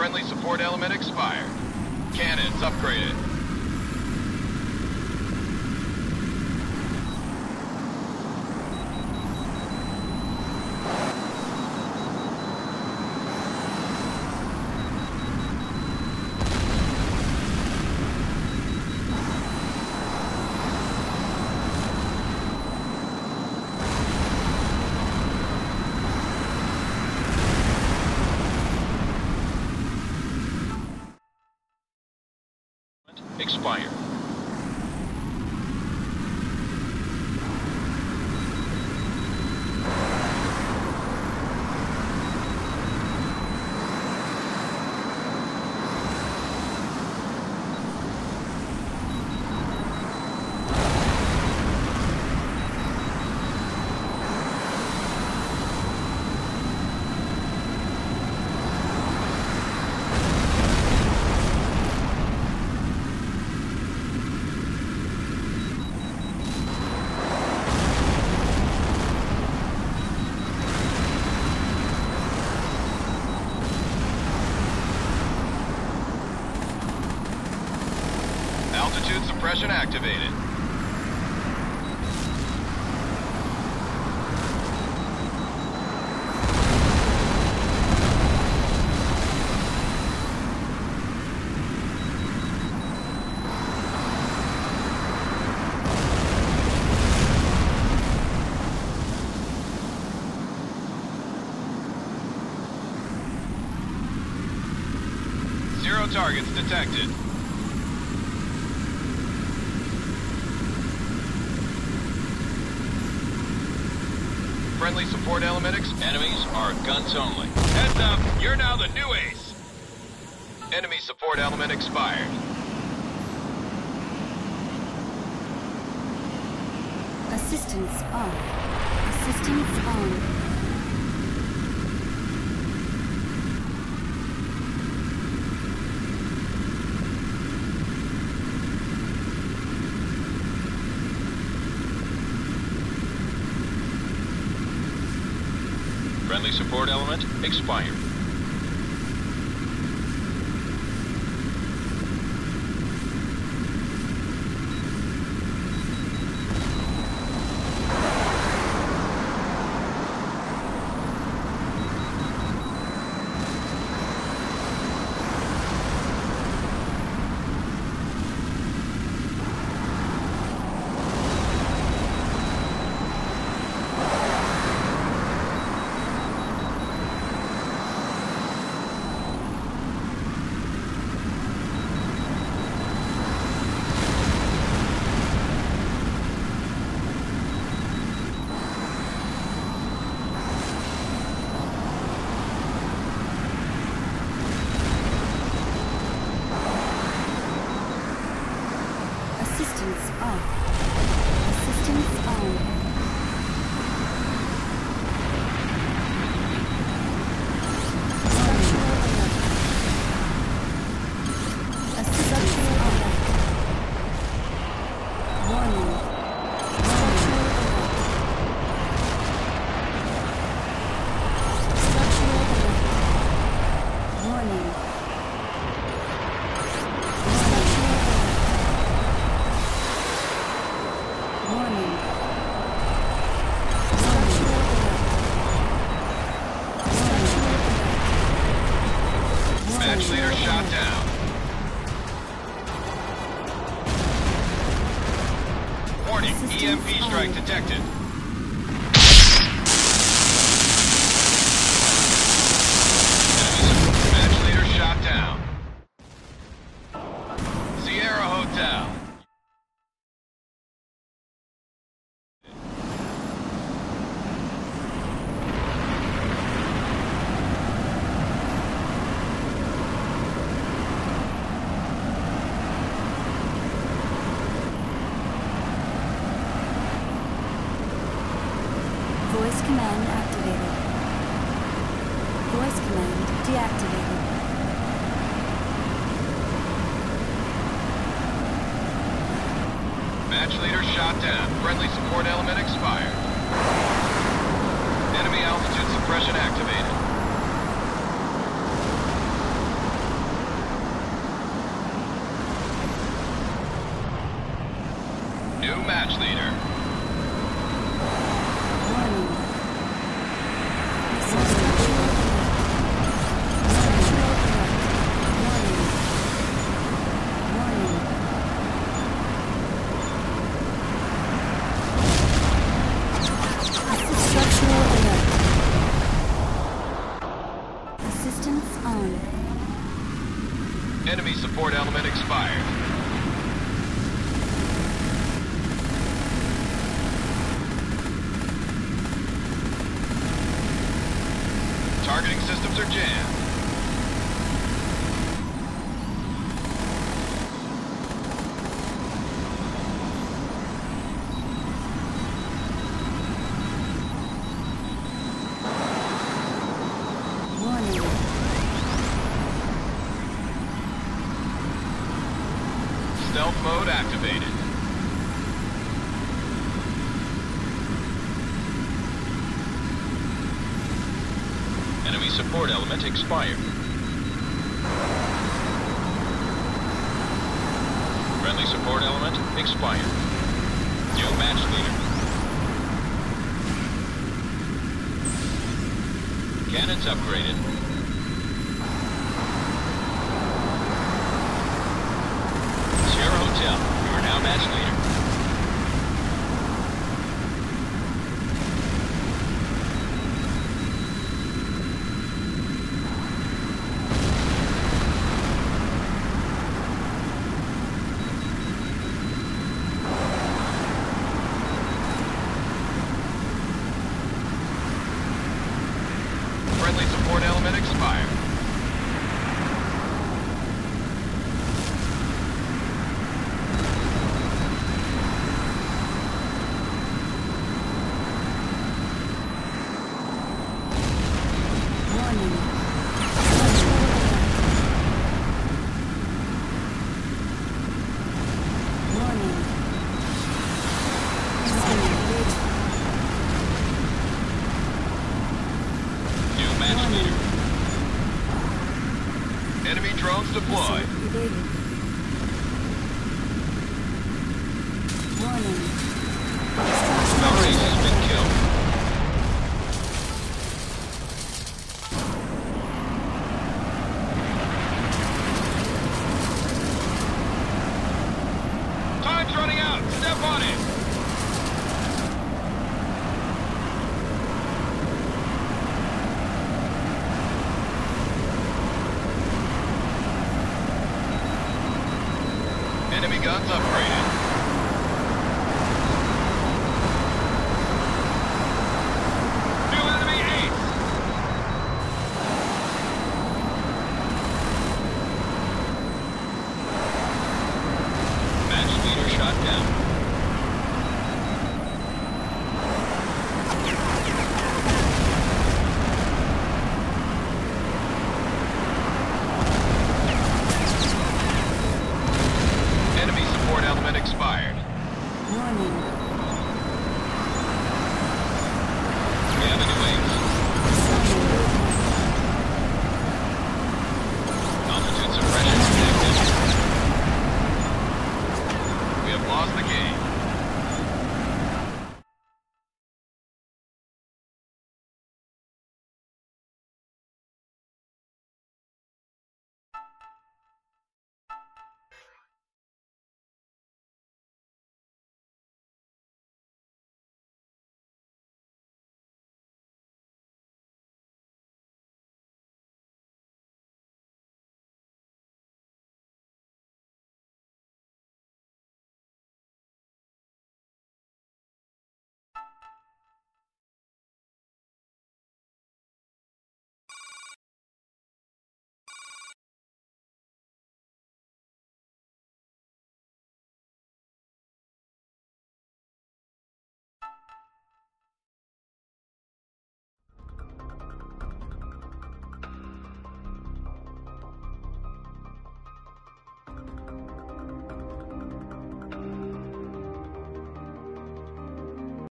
Friendly support element expired. Cannons upgraded. Expired. Suppression activated. Zero targets detected. Friendly support element Enemies are guns only. Heads up, you're now the new ace. Enemy support element expired. Assistance on. Assistance on. Friendly support element expired. Assistance on. Assistance on. Structural alert. Assistance on. Warning. Structural alert. Structural alert. Warning. Structural alert. Warning. Structural alert. Structural alert. Match leader shot down. Warning, EMP strike detected. Match leader shot down. Sierra Hotel. Voice command activated. Voice command deactivated. Match leader shot down. Friendly support element expired. Enemy altitude suppression activated. enemy support element expired. Friendly support element expired. New match leader. Cannons upgraded. supply. Enemy guns upgraded.